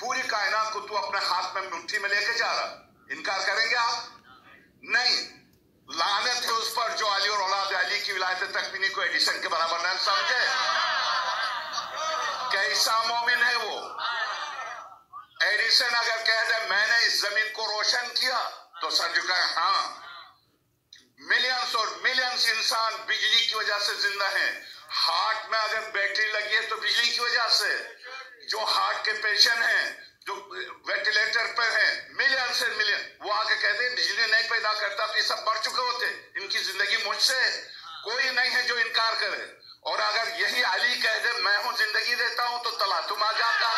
पूरी कायनात को तू अपने हाथ में मुट्ठी में लेके जा रहा। इनकार करेंगे आप? नहीं। लानत है उस पर जो अली और औलाद अली की विलायत तकमीनी को एडिशन के बराबर न समझे। कैसा मोमिन है वो? एडिसन अगर कह दे, मैंने इस ज़मीन को रोशन किया तो सर झुका हाँ। मिलियंस और मिलियंस इंसान बिजली की वजह से ज़िंदा हैं। हार्ट में अगर बैटरी लगी है तो बिजली की वजह से। जो हार्ट के पेशेंट हैं, जो वेंटिलेटर पर हैं, मिलियन से मिलियन, वो आके कहते हैं, बिजली नहीं पैदा करता तो ये सब मर चुके होते इनकी ज़िंदगी मुझसे कोई नहीं है जो इनकार करे। और अगर यही अली कह दे, मैं हूँ, ज़िंदगी देता हूँ तो तला तुम आ जाता